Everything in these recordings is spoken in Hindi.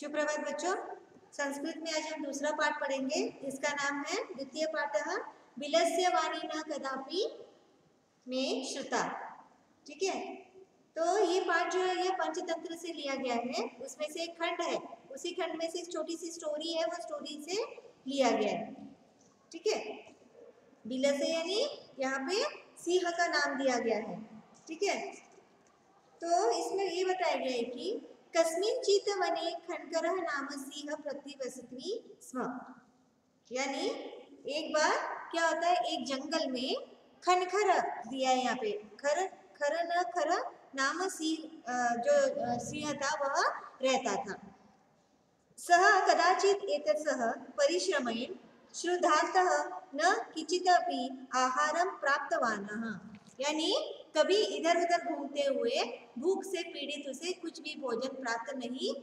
सुप्रभात बच्चों, संस्कृत में आज हम दूसरा पाठ पढ़ेंगे। इसका नाम है द्वितीय पाठ बिलस्य वाणी न कदापि में श्रुता। ठीक है? तो ये पाठ जो है, ये पंचतंत्र से लिया गया है। उसमें से एक खंड है। उसी खंड में से एक छोटी सी स्टोरी है, वो स्टोरी से लिया गया है। ठीक है? बिलस्य यानी यहाँ पे सिंह का नाम दिया गया है। ठीक है? तो इसमें ये बताया गया है कि कस्मिंचित वने खनकर नाम सिंह प्रतिवसती स्म। यानी एक बार क्या होता है, एक जंगल में खनखर दिया है यहाँ पे। खर खर न खर नाम सिंह जो सिंह था वह रहता था। सह कदाचित एतत् सह परिश्रमेण श्रुधार्थः न किचिदपि आहारं प्राप्तवानः। यानी कभी इधर उधर घूमते हुए भूख से पीड़ित उसे कुछ भी भोजन प्राप्त नहीं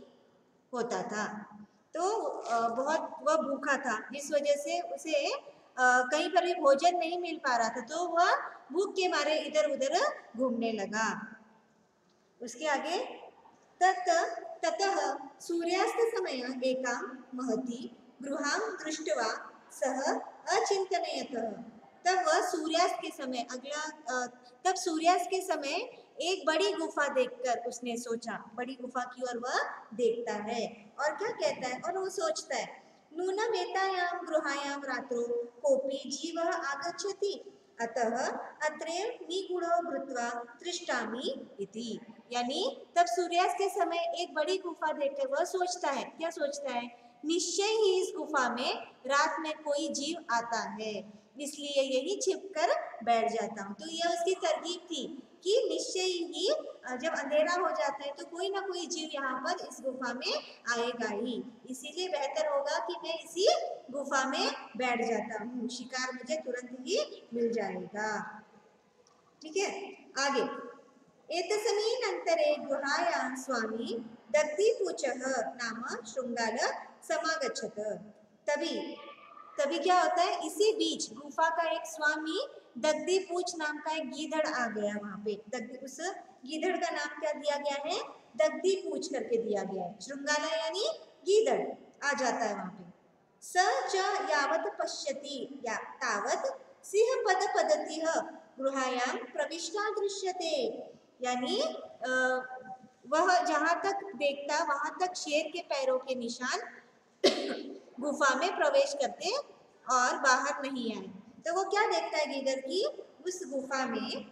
होता था। तो बहुत, वह भूखा था, जिस वजह से उसे कहीं पर भी भोजन नहीं मिल पा रहा था तो वह भूख के मारे इधर उधर घूमने लगा। उसके आगे तत् ततः सूर्यास्त समय एकां महती, गृहां दृष्ट्वा सह अचिंतनयत तब वह सूर्यास्त के समय, अगला तब सूर्यास्त के समय एक बड़ी गुफा देखकर उसने सोचा, बड़ी गुफा की ओर वह देखता है और क्या कहता है? और वो सोचता है नूनम एतायाम गृहायाम रात्रो, कोपी जीव आगच्छति, अतः अत्रैव निगूढ़ो भृत्वा तृष्टामी इति। यानी तब सूर्यास्त के समय एक बड़ी गुफा देखकर वह सोचता है, क्या सोचता है? निश्चय ही इस गुफा में रात में कोई जीव आता है, इसलिए यही छिप कर बैठ जाता हूँ। तो यह उसकी तरकीब थी। कि निश्चय ही जब अंधेरा हो जाता है तो कोई ना कोई जीव यहाँ पर इस गुफा में आएगा ही। इसीलिए बेहतर होगा कि मैं इसी गुफा में बैठ जाता हूँ। शिकार मुझे तुरंत ही मिल जाएगा। ठीक है? आगे। एतस्मिन् अंतरे गुहायां स्वामी दग्धिपूचः नाम शृंगार समागच्छत। तभी तभी क्या होता है? इसी बीच गुफा का एक स्वामी दग्धी पूछ नाम का एक गीधड़ आ गया वहाँ पे। दग्धी उस गीधड़ का नाम क्या दिया गया है? दग्धी पूछ करके दिया गया है। श्रृंगाला यानी गीधड़ आ जाता है वहाँ पे। स च यावत पश्यति या तावत सिंह पद पदति गृहायाम प्रविष्टा दृश्यते। यानी वह जहाँ तक देखता, वहाँ तक शेर के पैरों के निशान गुफा में प्रवेश करते और बाहर नहीं आए। तो वो क्या देखता है गीदड़ की उस गुफा में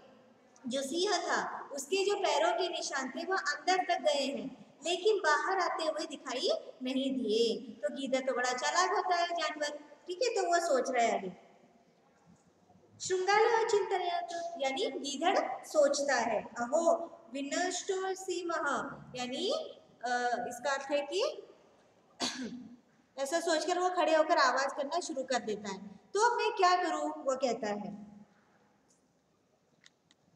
जो सिंह था, उसके जो पैरों के निशान थे वह अंदर तक गए हैं, लेकिन बाहर आते हुए दिखाई नहीं दिए। तो गीदड़ तो बड़ा चालाक होता है जानवर, ठीक है? तो वो सोच रहा है अभी श्रृंगाल चिंतन यानी गीधड़ सोचता है, अहो विनष्टो सीमह यानी इसका अर्थ है कि ऐसा सोचकर वो खड़े होकर आवाज़ करना शुरू कर देता है। तो मैं क्या करूँ? वो कहता है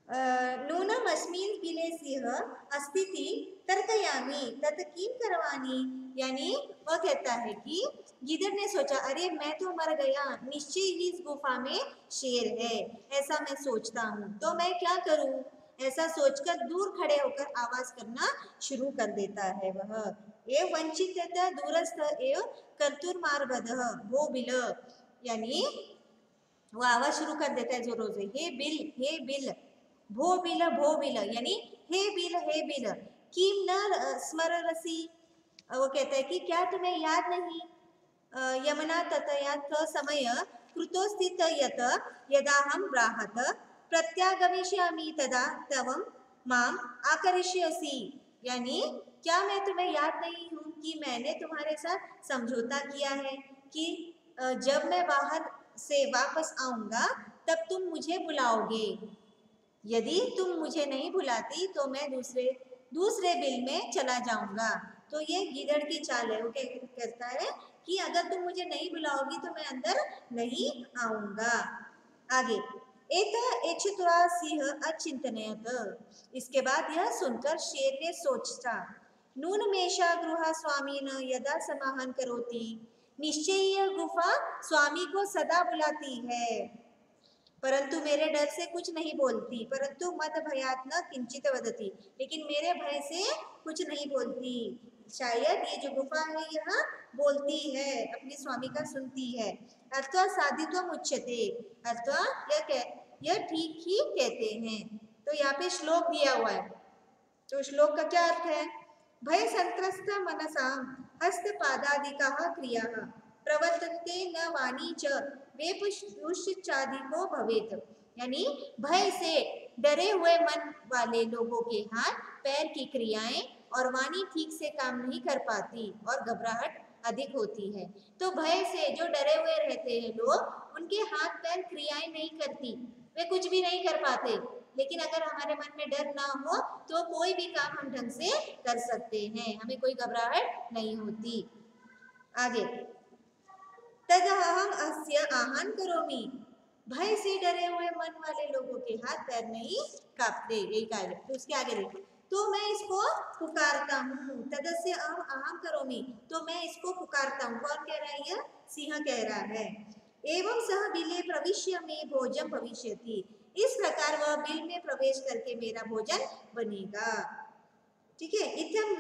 नूनम अस्मिन बिले सिंह अस्थिति तर्कयामी, तत् किम करवानी यानी वह कहता है कि गिदड़ ने सोचा, अरे, मैं तो मर गया, निश्चय ही इस गुफा में शेर है, ऐसा मैं सोचता हूँ। तो मैं क्या करूँ? ऐसा सोचकर दूर खड़े होकर आवाज़ करना शुरू कर देता है वह। ए वंचित दूरस्थ एव कर्तुर्मार्बद वो बिल, यानी वो आवाज़ शुरू कर देता है जोरों से हे। बिल हे बिल, भो बिल भो बिल, यानी हे बिल हे बिल किम न स्मर रसी वो कहता है कि क्या तुम्हें याद नहीं? यमुना ततयात समय कृतो स्थित यत, यदा हम राहत प्रत्यागमिष्यामि तदा तवम माम आकरिष्यसि। यानी क्या मैं तुम्हें याद नहीं हूँ कि मैंने तुम्हारे साथ समझौता किया है कि जब मैं बाहर से वापस आऊँगा, तब तुम मुझे बुलाओगे। यदि तुम मुझे नहीं बुलाती तो मैं दूसरे दूसरे बिल में चला जाऊँगा। तो ये गिदड़ की चाल है। वो कहता है कि अगर तुम मुझे नहीं बुलाओगी तो मैं अंदर नहीं आऊँगा। आगे, एत एचित्वा सिंह इसके बाद यह सुनकर शेर ने सोचा नून मेषा गृह स्वामी न यदा समाहन करोती निश्चय गुफा स्वामी को सदा बुलाती है। परंतु मेरे डर से कुछ नहीं बोलती, परंतु मत भयात न किंचित वदती, लेकिन मेरे भय से कुछ नहीं बोलती। शायद ये जो गुफा है, यह बोलती है, अपने स्वामी का सुनती है। अथवा साधित्व उच्चते अथवा यह कह, यह ठीक ही कहते हैं। तो यहाँ पे श्लोक दिया हुआ है। तो श्लोक का क्या अर्थ है? भय संत्रस्त मनसा, हस्तपादादिका क्रिया। प्रवर्तन्ते न वाणी च वेपुष्चादिको भवेत। यानी भय से डरे हुए मन वाले लोगों के हाथ पैर की क्रियाएँ और वाणी ठीक से काम नहीं कर पाती और घबराहट अधिक होती है। तो भय से जो डरे हुए रहते हैं लोग, उनके हाथ पैर क्रियाएँ नहीं करती। वे कुछ भी नहीं कर पाते। लेकिन अगर हमारे मन में डर ना हो तो कोई भी काम हम ढंग से कर सकते हैं। हमें कोई घबराहट नहीं होती। आगे। तद हम अस्य आहान करोमी। भय से डरे हुए मन वाले लोगों के हाथ पैर नहीं कांपते। यही कार्य। तो उसके आगे देखो। तो मैं इसको पुकारता हूँ। तदस्य अहम अहम करोमी। तो मैं इसको पुकारता हूँ। कौन कह रहा है यह? सिंह कह रहा है। एवं सह बिले प्रविश्य में भोजन भविष्य इस प्रकार वह बिल में प्रवेश करके मेरा भोजन बनेगा। ठीक है? इतम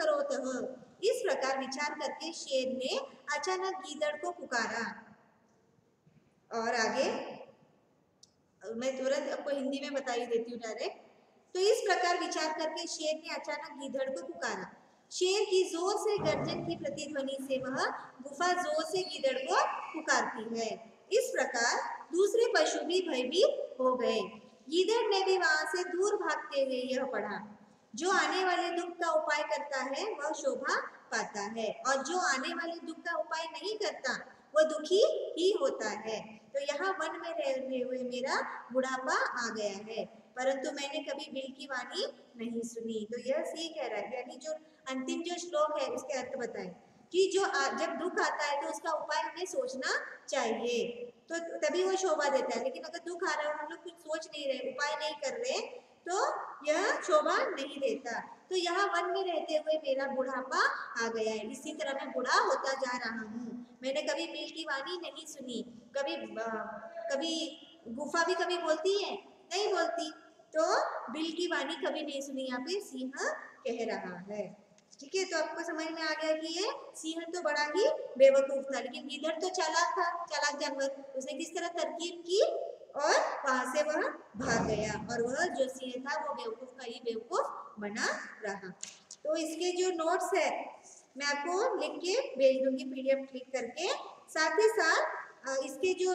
करोत। इस प्रकार विचार करके शेर ने अचानक गीदड़ को पुकारा। और आगे, मैं तुरंत आपको हिंदी में बता ही देती हूँ डायरेक्ट। तो इस प्रकार विचार करके शेर ने अचानक गीदड़ को पुकारा। शेर की ज़ोर से गर्जन की प्रतिध्वनि से वह गुफा ज़ोर से गीदड़ को पुकारती है। इस प्रकार दूसरे पशु भी भयभीत हो गए। गीदड़ ने भी वहाँ से दूर भागते हुए यह पढ़ा, जो आने वाले दुख का उपाय करता है, वह शोभा पाता है, और जो आने वाले दुख का उपाय नहीं करता, वह दुखी ही होता है। तो यहाँ वन में रहते हुए मेरा बुढ़ापा आ गया है। परंतु मैंने कभी बिल की वाणी नहीं सुनी। तो यह सही कह रहा है यानी जो अंतिम जो श्लोक है उसके अर्थ बताए कि जो आ, जब दुख आता है तो उसका उपाय हमें सोचना चाहिए। तो तभी वो शोभा देता है। लेकिन अगर दुख आ रहा है हम लोग कुछ सोच नहीं रहे उपाय नहीं कर रहे तो यह शोभा नहीं देता। तो यहाँ वन में रहते हुए मेरा बुढ़ापा आ गया है। इसी तरह मैं बुढ़ा होता जा रहा हूँ। मैंने कभी मिल की वाणी नहीं सुनी। कभी आ, कभी गुफा भी कभी बोलती है? नहीं बोलती। तो बिल की वाणी कभी नहीं सुनी यहाँ पे, सिंह कह रहा है। ठीक है तो आपको समझ में आ गया कि ये सिंह तो बड़ा ही बेवकूफ़ था, लेकिन गिदड़ तो चालाक था, चालाक जानवर। उसने किस तरह तरकीब की और वहाँ से वह भाग गया और वह जो सिंह था, वो बेवकूफ़ का ही बेवकूफ़ बना रहा। तो इसके जो नोट्स है, मैं आपको लिख के भेज दूँगी पीडीएफ क्लिक करके। साथ ही साथ इसके जो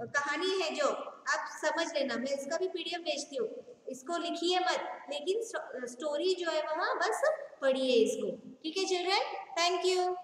कहानी है जो आप समझ लेना, मैं इसका भी पीडीएफ भेजती हूँ। इसको लिखिए मत, लेकिन स्टोरी जो है वहाँ बस पढ़िए इसको। ठीक है चिल्ड्रन? Thank you